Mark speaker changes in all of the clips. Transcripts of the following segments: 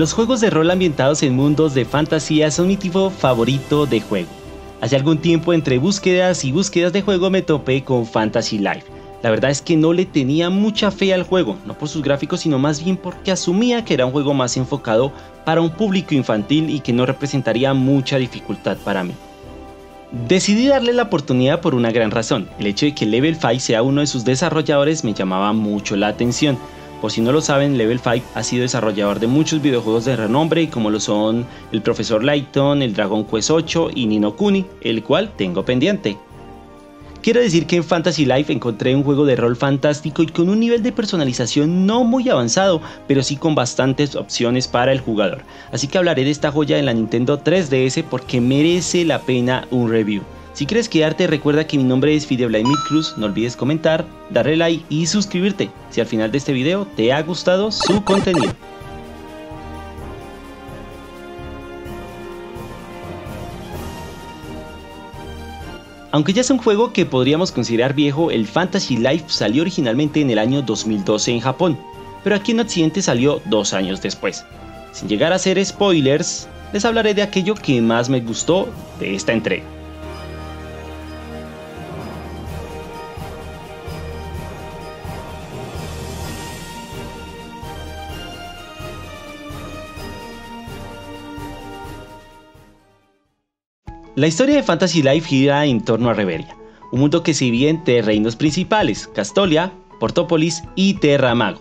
Speaker 1: Los juegos de rol ambientados en mundos de fantasía son mi tipo favorito de juego. Hace algún tiempo entre búsquedas y búsquedas de juego me topé con Fantasy Life. La verdad es que no le tenía mucha fe al juego, no por sus gráficos sino más bien porque asumía que era un juego más enfocado para un público infantil y que no representaría mucha dificultad para mí. Decidí darle la oportunidad por una gran razón, el hecho de que Level 5 sea uno de sus desarrolladores me llamaba mucho la atención, por si no lo saben, Level 5 ha sido desarrollador de muchos videojuegos de renombre como lo son el Profesor Layton, el Dragon Quest 8 y Nino Kuni, el cual tengo pendiente. Quiero decir que en Fantasy Life encontré un juego de rol fantástico y con un nivel de personalización no muy avanzado, pero sí con bastantes opciones para el jugador. Así que hablaré de esta joya en la Nintendo 3DS porque merece la pena un review. Si quieres quedarte, recuerda que mi nombre es Fideblay Cruz, no olvides comentar, darle like y suscribirte si al final de este video te ha gustado su contenido. Aunque ya es un juego que podríamos considerar viejo, el Fantasy Life salió originalmente en el año 2012 en Japón, pero aquí en Occidente salió dos años después. Sin llegar a ser spoilers, les hablaré de aquello que más me gustó de esta entrega. La historia de Fantasy Life gira en torno a Reveria, un mundo que se divide en tres reinos principales, Castolia, Portópolis y Terra Mago.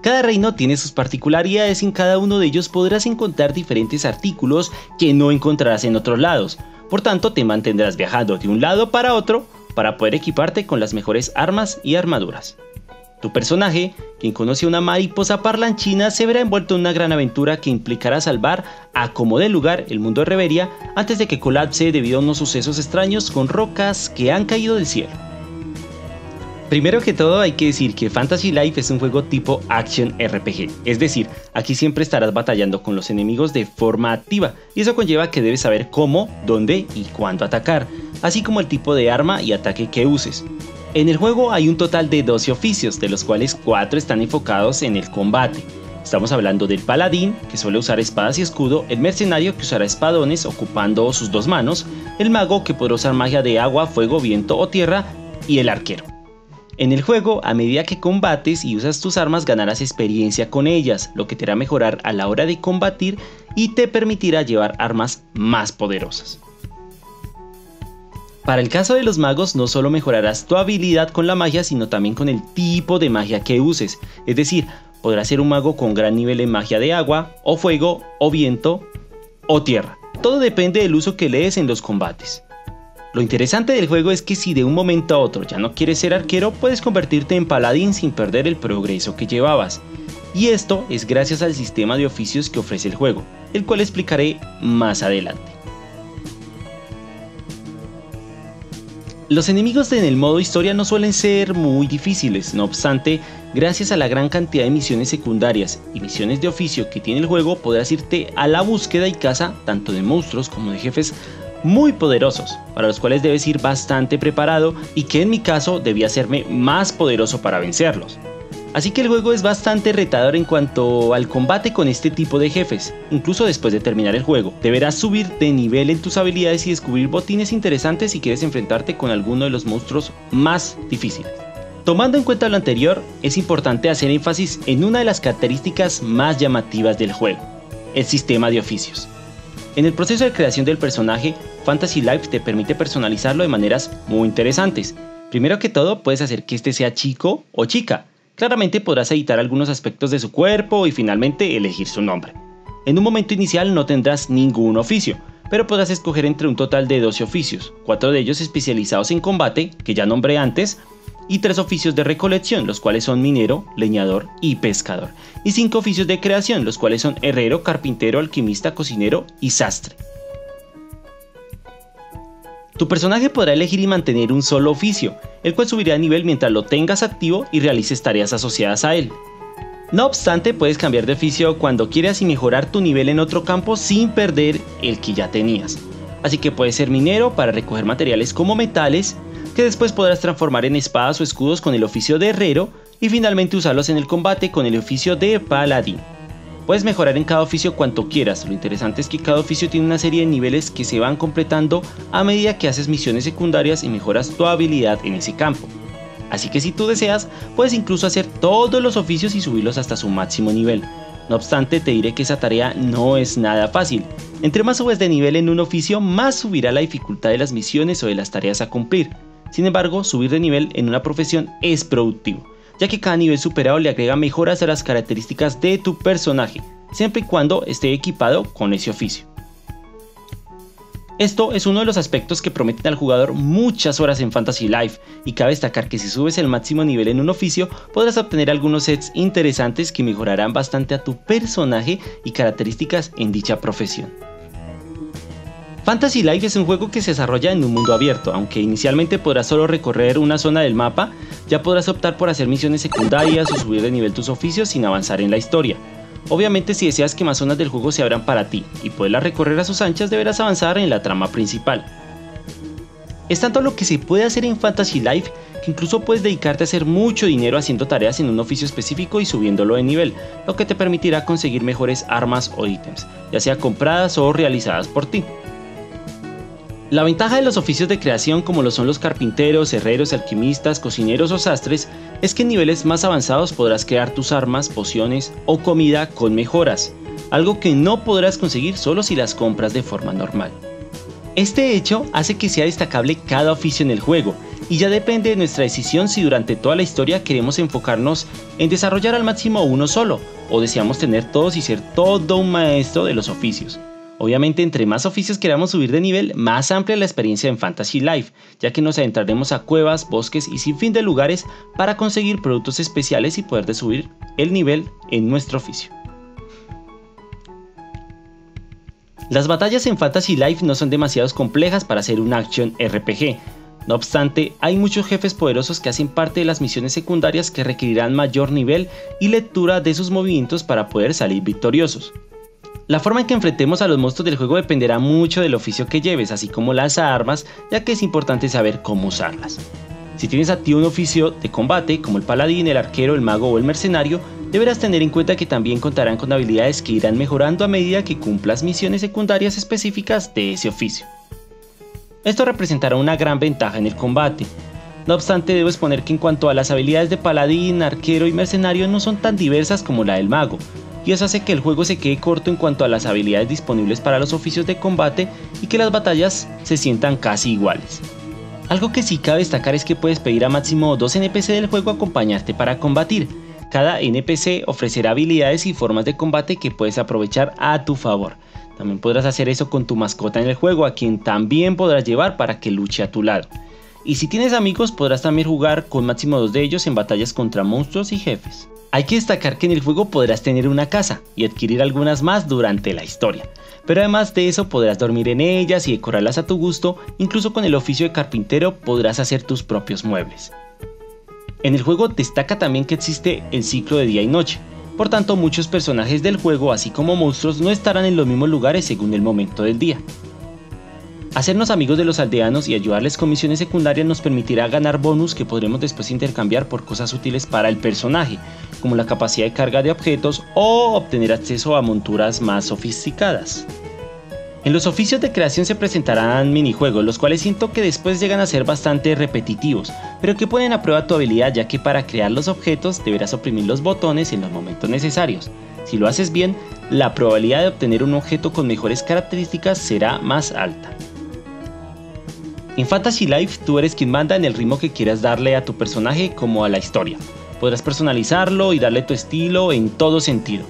Speaker 1: Cada reino tiene sus particularidades y en cada uno de ellos podrás encontrar diferentes artículos que no encontrarás en otros lados, por tanto te mantendrás viajando de un lado para otro para poder equiparte con las mejores armas y armaduras. Tu personaje, quien conoce a una mariposa parlanchina, se verá envuelto en una gran aventura que implicará salvar a como de lugar el mundo de Reveria antes de que colapse debido a unos sucesos extraños con rocas que han caído del cielo. Primero que todo hay que decir que Fantasy Life es un juego tipo Action RPG, es decir, aquí siempre estarás batallando con los enemigos de forma activa y eso conlleva que debes saber cómo, dónde y cuándo atacar, así como el tipo de arma y ataque que uses. En el juego hay un total de 12 oficios, de los cuales 4 están enfocados en el combate. Estamos hablando del paladín, que suele usar espadas y escudo, el mercenario que usará espadones ocupando sus dos manos, el mago que podrá usar magia de agua, fuego, viento o tierra, y el arquero. En el juego, a medida que combates y usas tus armas ganarás experiencia con ellas, lo que te hará mejorar a la hora de combatir y te permitirá llevar armas más poderosas. Para el caso de los magos no solo mejorarás tu habilidad con la magia, sino también con el tipo de magia que uses. Es decir, podrás ser un mago con gran nivel en magia de agua, o fuego, o viento, o tierra. Todo depende del uso que lees en los combates. Lo interesante del juego es que si de un momento a otro ya no quieres ser arquero, puedes convertirte en paladín sin perder el progreso que llevabas. Y esto es gracias al sistema de oficios que ofrece el juego, el cual explicaré más adelante. Los enemigos en el modo historia no suelen ser muy difíciles, no obstante, gracias a la gran cantidad de misiones secundarias y misiones de oficio que tiene el juego, podrás irte a la búsqueda y caza tanto de monstruos como de jefes muy poderosos, para los cuales debes ir bastante preparado y que en mi caso debía hacerme más poderoso para vencerlos. Así que el juego es bastante retador en cuanto al combate con este tipo de jefes, incluso después de terminar el juego. Deberás subir de nivel en tus habilidades y descubrir botines interesantes si quieres enfrentarte con alguno de los monstruos más difíciles. Tomando en cuenta lo anterior, es importante hacer énfasis en una de las características más llamativas del juego, el sistema de oficios. En el proceso de creación del personaje, Fantasy Life te permite personalizarlo de maneras muy interesantes. Primero que todo, puedes hacer que este sea chico o chica, Claramente podrás editar algunos aspectos de su cuerpo y finalmente elegir su nombre. En un momento inicial no tendrás ningún oficio, pero podrás escoger entre un total de 12 oficios, 4 de ellos especializados en combate, que ya nombré antes, y 3 oficios de recolección, los cuales son minero, leñador y pescador, y 5 oficios de creación, los cuales son herrero, carpintero, alquimista, cocinero y sastre. Tu personaje podrá elegir y mantener un solo oficio, el cual subirá a nivel mientras lo tengas activo y realices tareas asociadas a él. No obstante, puedes cambiar de oficio cuando quieras y mejorar tu nivel en otro campo sin perder el que ya tenías. Así que puedes ser minero para recoger materiales como metales, que después podrás transformar en espadas o escudos con el oficio de herrero y finalmente usarlos en el combate con el oficio de paladín. Puedes mejorar en cada oficio cuanto quieras, lo interesante es que cada oficio tiene una serie de niveles que se van completando a medida que haces misiones secundarias y mejoras tu habilidad en ese campo. Así que si tú deseas, puedes incluso hacer todos los oficios y subirlos hasta su máximo nivel. No obstante, te diré que esa tarea no es nada fácil. Entre más subes de nivel en un oficio, más subirá la dificultad de las misiones o de las tareas a cumplir. Sin embargo, subir de nivel en una profesión es productivo ya que cada nivel superado le agrega mejoras a las características de tu personaje, siempre y cuando esté equipado con ese oficio. Esto es uno de los aspectos que prometen al jugador muchas horas en Fantasy Life, y cabe destacar que si subes el máximo nivel en un oficio, podrás obtener algunos sets interesantes que mejorarán bastante a tu personaje y características en dicha profesión. Fantasy Life es un juego que se desarrolla en un mundo abierto, aunque inicialmente podrás solo recorrer una zona del mapa, ya podrás optar por hacer misiones secundarias o subir de nivel tus oficios sin avanzar en la historia. Obviamente si deseas que más zonas del juego se abran para ti y poderlas recorrer a sus anchas deberás avanzar en la trama principal. Es tanto lo que se puede hacer en Fantasy Life que incluso puedes dedicarte a hacer mucho dinero haciendo tareas en un oficio específico y subiéndolo de nivel, lo que te permitirá conseguir mejores armas o ítems, ya sea compradas o realizadas por ti. La ventaja de los oficios de creación como lo son los carpinteros, herreros, alquimistas, cocineros o sastres es que en niveles más avanzados podrás crear tus armas, pociones o comida con mejoras, algo que no podrás conseguir solo si las compras de forma normal. Este hecho hace que sea destacable cada oficio en el juego, y ya depende de nuestra decisión si durante toda la historia queremos enfocarnos en desarrollar al máximo uno solo, o deseamos tener todos y ser todo un maestro de los oficios. Obviamente, entre más oficios queramos subir de nivel, más amplia la experiencia en Fantasy Life, ya que nos adentraremos a cuevas, bosques y sin fin de lugares para conseguir productos especiales y poder subir el nivel en nuestro oficio. Las batallas en Fantasy Life no son demasiado complejas para ser un action RPG. No obstante, hay muchos jefes poderosos que hacen parte de las misiones secundarias que requerirán mayor nivel y lectura de sus movimientos para poder salir victoriosos. La forma en que enfrentemos a los monstruos del juego dependerá mucho del oficio que lleves, así como las armas, ya que es importante saber cómo usarlas. Si tienes a ti un oficio de combate, como el paladín, el arquero, el mago o el mercenario, deberás tener en cuenta que también contarán con habilidades que irán mejorando a medida que cumplas misiones secundarias específicas de ese oficio. Esto representará una gran ventaja en el combate. No obstante, debo exponer que en cuanto a las habilidades de paladín, arquero y mercenario no son tan diversas como la del mago, y eso hace que el juego se quede corto en cuanto a las habilidades disponibles para los oficios de combate y que las batallas se sientan casi iguales. Algo que sí cabe destacar es que puedes pedir a máximo dos NPC del juego acompañarte para combatir. Cada NPC ofrecerá habilidades y formas de combate que puedes aprovechar a tu favor. También podrás hacer eso con tu mascota en el juego, a quien también podrás llevar para que luche a tu lado. Y si tienes amigos podrás también jugar con máximo dos de ellos en batallas contra monstruos y jefes. Hay que destacar que en el juego podrás tener una casa y adquirir algunas más durante la historia, pero además de eso podrás dormir en ellas y decorarlas a tu gusto, incluso con el oficio de carpintero podrás hacer tus propios muebles. En el juego destaca también que existe el ciclo de día y noche, por tanto muchos personajes del juego así como monstruos no estarán en los mismos lugares según el momento del día. Hacernos amigos de los aldeanos y ayudarles con misiones secundarias nos permitirá ganar bonus que podremos después intercambiar por cosas útiles para el personaje, como la capacidad de carga de objetos o obtener acceso a monturas más sofisticadas. En los oficios de creación se presentarán minijuegos, los cuales siento que después llegan a ser bastante repetitivos, pero que pueden a prueba tu habilidad ya que para crear los objetos deberás oprimir los botones en los momentos necesarios. Si lo haces bien, la probabilidad de obtener un objeto con mejores características será más alta. En Fantasy Life tú eres quien manda en el ritmo que quieras darle a tu personaje como a la historia. Podrás personalizarlo y darle tu estilo en todo sentido,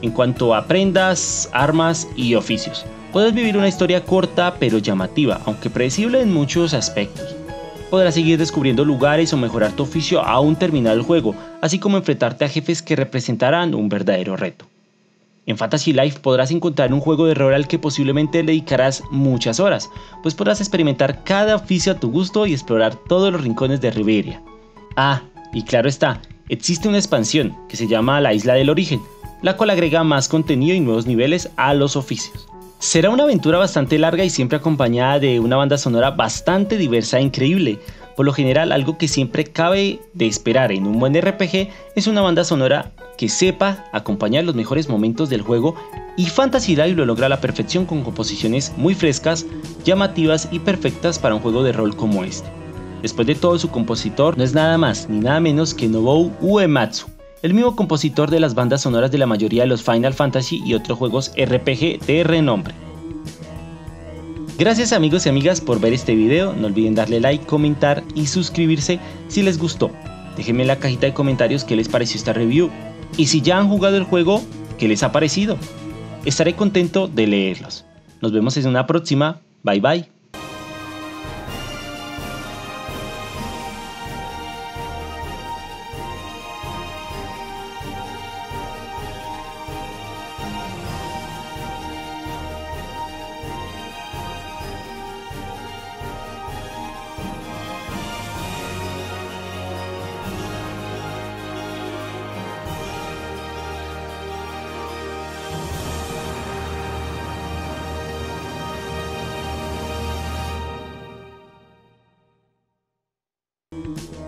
Speaker 1: en cuanto a prendas, armas y oficios. Puedes vivir una historia corta pero llamativa, aunque predecible en muchos aspectos. Podrás seguir descubriendo lugares o mejorar tu oficio aún terminar el juego, así como enfrentarte a jefes que representarán un verdadero reto. En Fantasy Life podrás encontrar un juego de rol al que posiblemente le dedicarás muchas horas, pues podrás experimentar cada oficio a tu gusto y explorar todos los rincones de Riberia. Ah, y claro está, existe una expansión que se llama La Isla del Origen, la cual agrega más contenido y nuevos niveles a los oficios. Será una aventura bastante larga y siempre acompañada de una banda sonora bastante diversa e increíble. Por lo general, algo que siempre cabe de esperar en un buen RPG es una banda sonora que sepa acompañar los mejores momentos del juego y Fantasy Life lo logra a la perfección con composiciones muy frescas, llamativas y perfectas para un juego de rol como este. Después de todo, su compositor no es nada más ni nada menos que Nobuo Uematsu, el mismo compositor de las bandas sonoras de la mayoría de los Final Fantasy y otros juegos RPG de renombre. Gracias amigos y amigas por ver este video, no olviden darle like, comentar y suscribirse si les gustó. Déjenme en la cajita de comentarios qué les pareció esta review y si ya han jugado el juego, qué les ha parecido. Estaré contento de leerlos. Nos vemos en una próxima, bye bye. you.